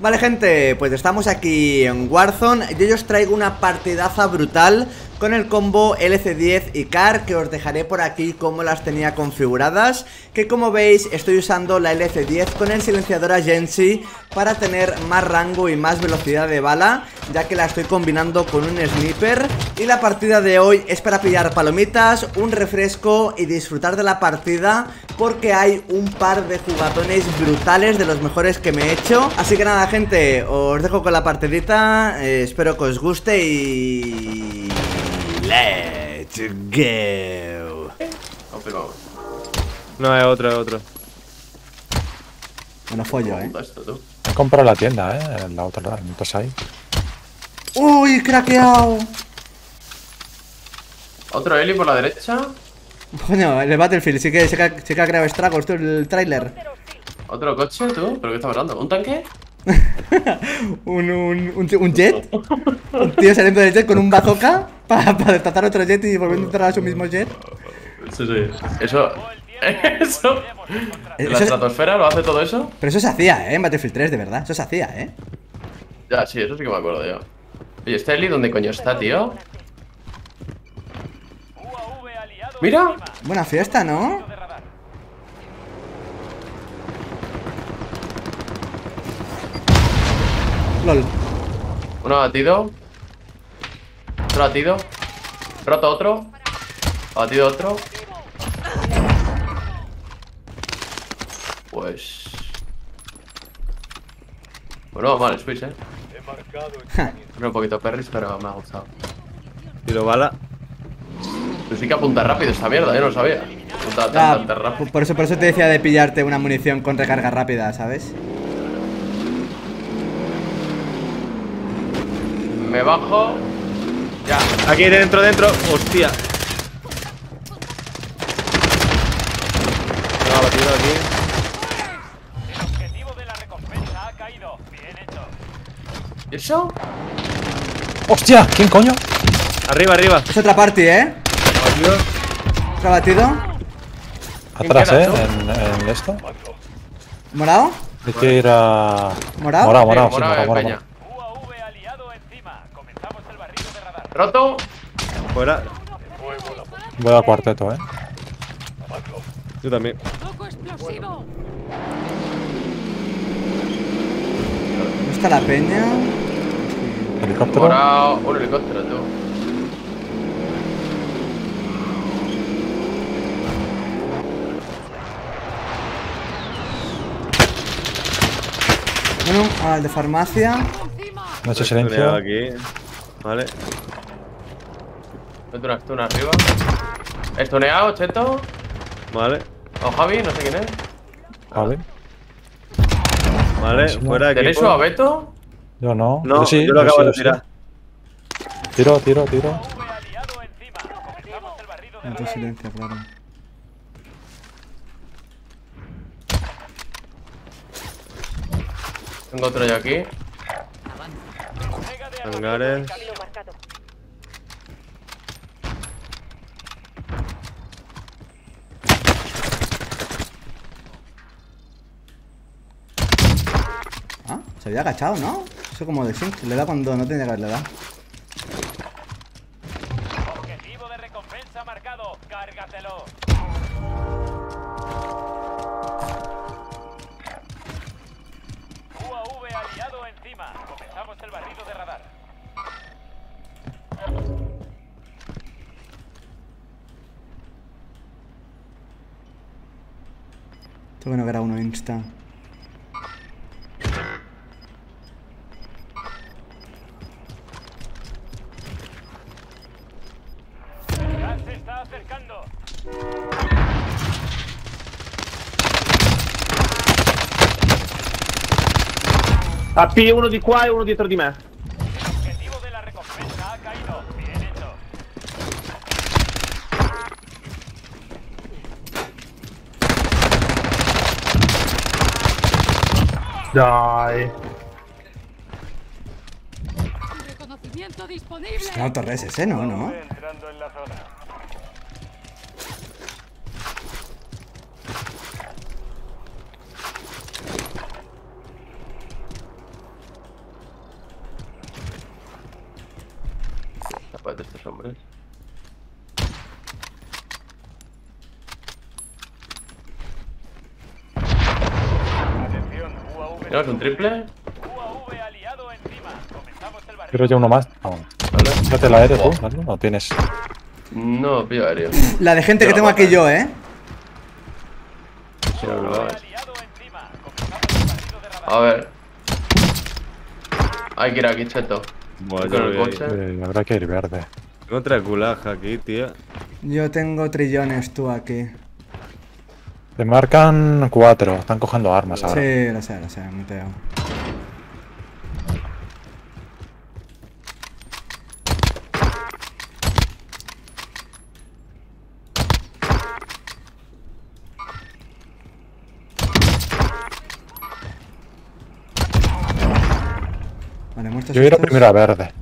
Vale gente, pues estamos aquí en Warzone y hoy os traigo una partidaza brutal con el combo LC10 y CAR que os dejaré por aquí como las tenía configuradas que como veis estoy usando la LC10 con el silenciador Agency para tener más rango y más velocidad de bala ya que la estoy combinando con un sniper. Y la partida de hoy es para pillar palomitas, un refresco y disfrutar de la partida porque hay un par de jugadones brutales de los mejores que me he hecho así que nada gente, os dejo con la partidita, eh, espero que os guste y... Let's go. No, es otro, es otro. Bueno, follo, eh. He comprado la tienda, eh, en la otra, en otros ahí. Uy, craqueado. Otro Eli por la derecha. Coño, el Battlefield sí que, sí que, ha- sí que ha creado estragos, tú, el tráiler. Otro coche, tú. ¿Pero qué está pasando? ¿Un tanque? Un, un, un, un jet. Un tío saliendo del jet con un bazooka para desplazar otro jet y volviendo a entrar a su mismo jet. Sí, sí. Eso. Eso. ¿En la estratosfera lo hace todo eso? pero eso se hacía, ¿eh? En Battlefield 3, de verdad. Eso se hacía, ¿eh? Ya, sí, eso sí que me acuerdo yo. Oye, ¿este Eli dónde coño está, tío? Mira. Buena fiesta, ¿no? LOL. Uno batido. Otro batido. Roto otro. Batido otro. Pues. Bueno, vale, Swiss, eh. Era un poquito perris, pero me ha gustado. Tiro bala. Pero sí que apunta rápido esta mierda, yo no lo sabía. Apunta tan, Ah, rápido. por eso, por eso te decía de pillarte una munición con recarga rápida, ¿sabes? Me bajo. Ya. Aquí dentro, dentro. Hostia. No, batido aquí. El objetivo de la recompensa ha caído. Bien hecho. ¿Y eso? ¡Hostia! ¿Quién coño? Arriba, arriba. Es otra party, ¿eh? Batido. Otro batido. Atrás, eh, en, en esto. ¿Morado? Hay que ir a. ¿Morado? Morado, Sí, morado, sí, morado, morado, eh, morado. peña. UAV aliado encima. Comenzamos el barrido de radar. Roto. Fuera. Voy al cuarteto, eh. Yo también. ¿Dónde está la peña? Helicóptero. Morado. Un helicóptero, tú. Bueno, al de farmacia. No he hecho silencio. aquí. Vale. Mete una stun arriba. Estuneado, cheto. Vale. O Javi, no sé quién es. Vale. Vale. Sí, no. Fuera de ¿Tenéis equipo. su abeto? Yo no. No, sí, yo lo acabo sí, de sí. tirar. Tiro, tiro, tiro. UAV aliado encima. Comenzamos el barrido de Otro radar. silencio, claro. Tengo otro yo aquí. Hangares. Ah, se había agachado, ¿no? Eso como de sync, le da cuando no tenía que haberle dado. Objetivo de recompensa marcado. Cárgatelo. Aliado encima. Comenzamos el barrido de radar. Bueno que era uno insta. Gas se está acercando. Piglia uno di qua e uno dietro di me. Objetivo de la recompensa ha caído. Bien hecho. Dai. ¡Reconocimiento disponible! ¿Qué autorre es ese, no? ¿No? Entrando en la zona. Hombres. ¿Tenemos un triple? UAV aliado encima. Comenzamos el barrio. Quiero yo uno más. No. Vale. El aéreo tú, ¿vale? ¿O tienes? No, pillo aéreo. La de gente Yo que la tengo aquí yo, ¿eh? No, no lo. A ver. Hay que ir aquí, cheto. Con el coche. Eh, habrá que ir verde. Tengo tres gulags aquí, tío. Yo tengo trillones tú aquí. Te marcan cuatro. Están cogiendo armas ahora. Sí, lo sé, lo sé, Mateo. Vale, Yo iré primero a verde.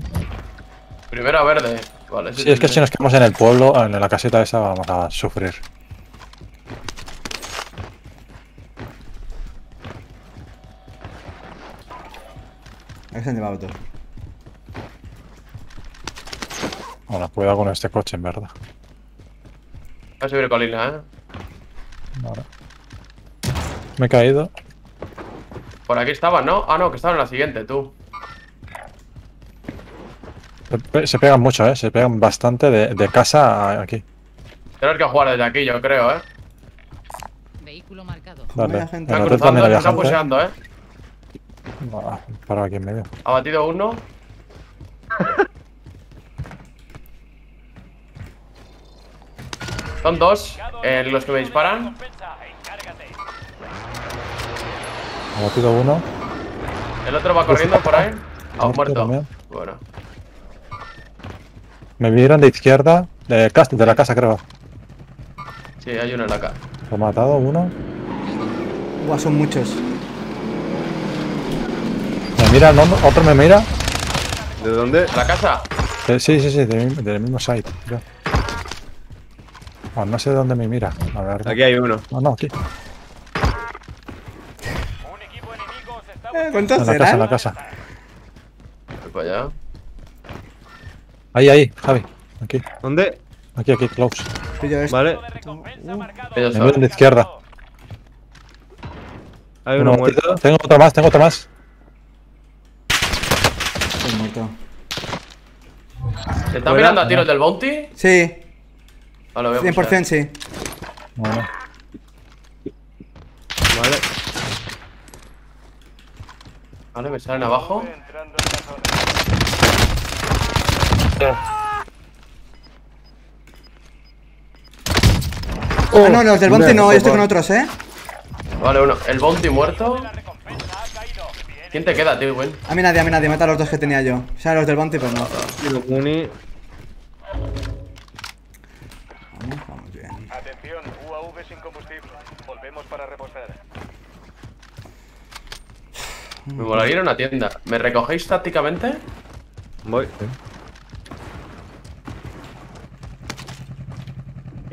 Primero a verde. Vale, Sí, es que si nos quedamos en el pueblo, en la caseta esa, vamos a sufrir. Ahí se han llevado todos. Bueno, cuidado con este coche, en verdad. Va a subir colina, eh. Vale. Me he caído. Por aquí estaban, ¿no? Ah, no, que estaban en la siguiente, tú. Se pe- Se pegan mucho, ¿eh? Se pegan bastante de, de casa a aquí. Tenemos que jugar desde aquí, yo creo, eh. Vehículo marcado. Dale. Gente. Hotel cruzando, se están gente. puseando, eh. Ah, Paro aquí en medio. Ha batido uno. Son dos, eh, los que me disparan. Ha batido uno. El otro va corriendo por ahí. Ah, Muerto muerto. también. Bueno. Me miran de izquierda. De, cas- de la casa, creo. Sí, hay uno en la cara. Lo he matado uno. Buah, son muchos. Me mira, no, otro me mira. ¿De dónde? ¿En la casa? Sí, sí, sí, del, mismo- site. creo. No sé de dónde me mira. A. Aquí hay uno. No, no, aquí. Un equipo enemigo se está Eh, ¿Cuántos En la casa, en la serán? casa. Voy para allá. Ahí, ahí, Javi. Aquí, ¿Dónde? aquí, aquí, esto. Vale. Ellos Me de izquierda. Hay Uno uno muerto. Tengo otro más, tengo otro más. Estoy muerto. ¿Se están Fuera. mirando a tiros del bounty? Sí, Ah, lo veo. 100% sí. Bueno, Vale. Vale, me salen abajo. Entrando en la zona. Ah, no, los del Bounty no, yo estoy con otros, ¿eh? Vale, uno. El bounty muerto. ¿Quién te queda, tío, güey? A mí nadie, a mí nadie, mata a los dos que tenía yo. O sea, los del Bounty, pero no. Tiro Muni. Vamos, vamos bien. Atención, UAV sin combustible. Volvemos para reposar. Me molaría una tienda. ¿Me recogéis tácticamente? Voy.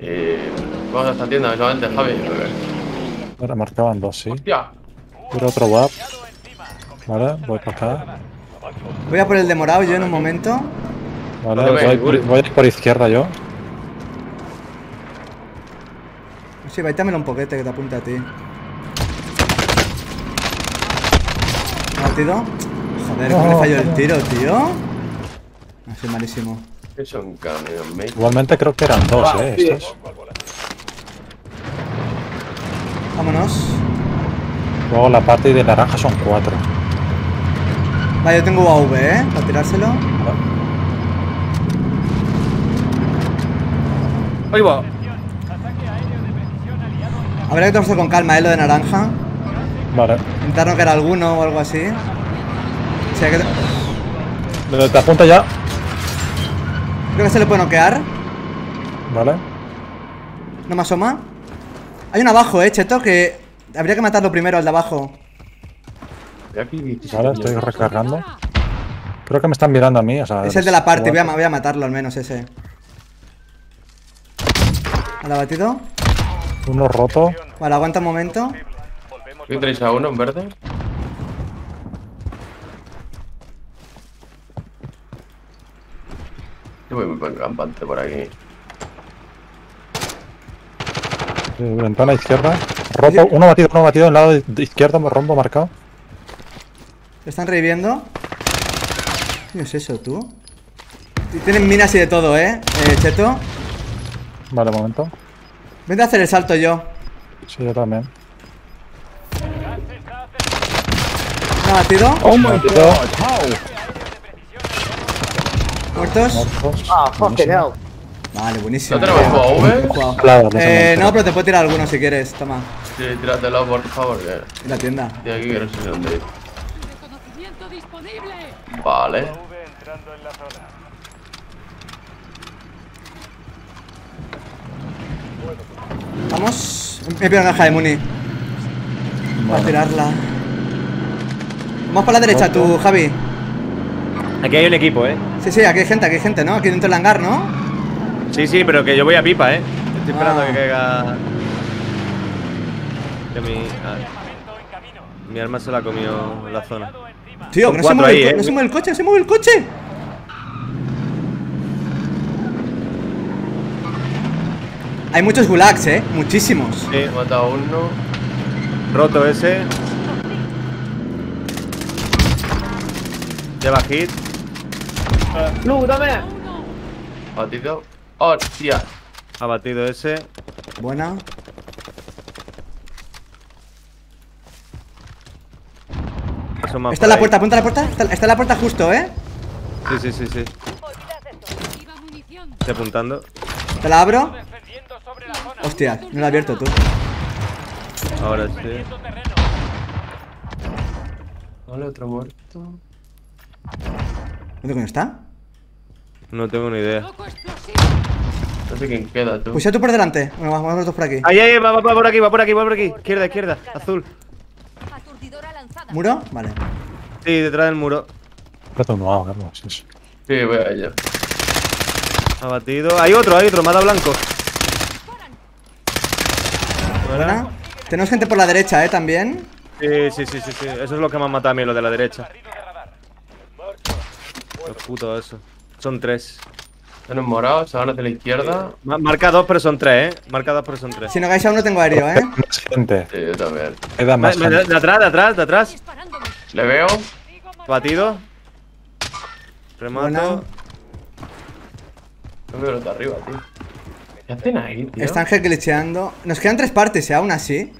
Y... Vamos a esta tienda visualmente, Javi. ahora marcaban dos, sí. Hostia. Quiero otro WAP. Vale, voy para acá. Voy a por el de morado yo en un momento. Vale, ¿Dónde voy, voy a ir por izquierda yo. Sí, baitámelo un poquete que te apunta a ti. ¿Batido? Joder, ¿cómo le falló el tiro, tío? Así malísimo. Es un camión, mate. Igualmente creo que eran dos, eh, estos. Vámonos. Luego la parte de naranja son cuatro. Vale, yo tengo UAV, ¿eh? Para tirárselo. Ahí va. Habría que tomarse con calma, ¿eh? Lo de naranja. Vale. Intentar no caer alguno o algo así. Sí, hay que... Te te apunta ya. Creo que se le puede noquear. Vale. No me asoma. Hay uno abajo, eh, Cheto, que habría que matarlo primero, al de abajo. Vale, estoy recargando. Creo que me están mirando a mí, o sea. Es el de la parte, voy a, cuatro. voy a matarlo al menos ese. ¿Vale, abatido? Uno roto. Vale, aguanta un momento. Volvemos ¿Qué tenéis a uno en verde? Yo voy muy buen campante por aquí. Ventana izquierda. Rombo, uno batido, uno batido en el lado de izquierdo, rombo marcado. ¿Lo están reviviendo? ¿Qué es eso, tú? Y Tienen minas y de todo, ¿eh? eh Cheto. Vale, un momento. Vente a hacer el salto yo. Sí, yo también. ¿No ha batido? Oh my god. ¿Muertos? Muertos. Ah, fucking hell. Vale, buenísimo. ¿No tenemos. Claro, Eh, no, pero te puedo tirar alguno si quieres. Toma. Sí, tíratelo, por favor. En la tienda. de aquí no sé dónde ir. Vale. Vamos. Me pido una caja de Muni. Voy a tirarla. Vamos para la derecha, tú, Javi. Aquí hay un equipo, eh. Sí, sí, aquí hay gente, aquí hay gente, ¿no? Aquí dentro del hangar, ¿no? Sí, sí, pero que yo voy a pipa, eh. Estoy esperando Ah. que caiga. Que mi. ah, mi arma se la ha comido la zona. Tío, que no se, mueve ahí, ¿eh? no se mueve el coche, no se mueve el coche. Hay muchos gulags, ¿eh? Muchísimos. Sí, He matado uno. roto ese. Lleva hit. Lu, dame. Batido. Hostia. Ha batido ese. Buena. Está en la puerta, apunta a la puerta. Está, está en la puerta justo, ¿eh? Sí, sí, sí, sí. Estoy apuntando. Te la abro. Hostia, no la he abierto tú. Ahora sí. Vale, otro muerto. ¿Dónde coño está? No tengo ni idea. No sé quién queda, tú. Pues ya tú por delante. Bueno, vamos los dos por aquí. Ahí, ahí, va, va, va por aquí, va por aquí, va por aquí. Izquierda, izquierda, azul. ¿Muro? Vale. Sí, detrás del muro. Un nuevo, Carlos. Sí, voy a ello. Ha batido. Hay otro, hay otro, mata blanco. Buena. Tenemos gente por la derecha, ¿eh? También. Sí, sí, sí, sí, sí. Eso es lo que me han matado a mí, lo de la derecha. Los putos, eso. Son tres. Tenemos morados, se van hacia la izquierda. Ma- Marca dos, pero son tres, eh. Marca dos, pero son tres. Si no caes a uno, tengo aéreo, ¿eh? Más gente. Sí, yo también. Queda más de, gente. de atrás, de atrás, de atrás. Le veo. Batido. Remato. No veo los de arriba, tío. ¿Qué hacen ahí, tío? Están glitcheando. Nos quedan tres partes, ¿eh? Aún así.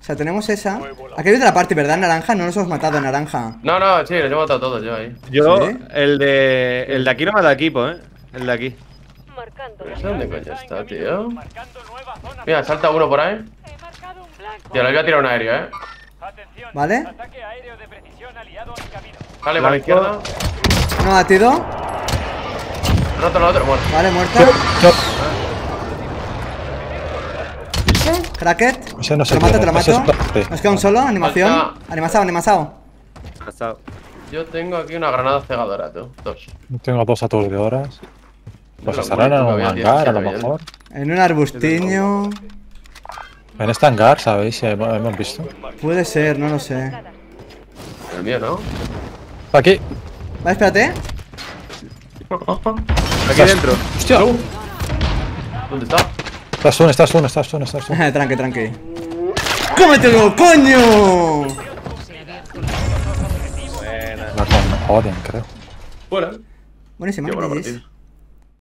O sea, tenemos esa. Aquí hay otra parte, ¿verdad? Naranja. No nos hemos matado, naranja. No, no, sí, los he matado todos yo ahí. Yo, ¿Sí? el de. El de aquí no me da equipo, eh. El de aquí. ¿Pero ese dónde coño está, tío? Mira, salta uno por ahí. Tío, le voy a tirar un aéreo, eh. ¿Vale? Sale por la izquierda. No ha batido. Roto el otro. Bueno, Vale, muerto. Cracket. Ese no sé te lo mato, te lo mato. Nos queda un solo. Animación. Animasado, animasado. Yo tengo aquí una granada cegadora, tú. Dos. Tengo dos aturdidoras. Pues estarán en un hangar, a lo mejor. En un arbustiño. En este hangar, ¿sabéis? Si hemos hemos visto. Puede ser, no lo sé. El mío, ¿no? Aquí. Vale, espérate. Aquí dentro. ¡Hostia! ¿Dónde está? Estás tú, estás tú, estás tú, estás tú. tranqui, tranqui. ¡Cómetelo, coño! La con Odin, creo. Buenísima. Buena GG's. partida.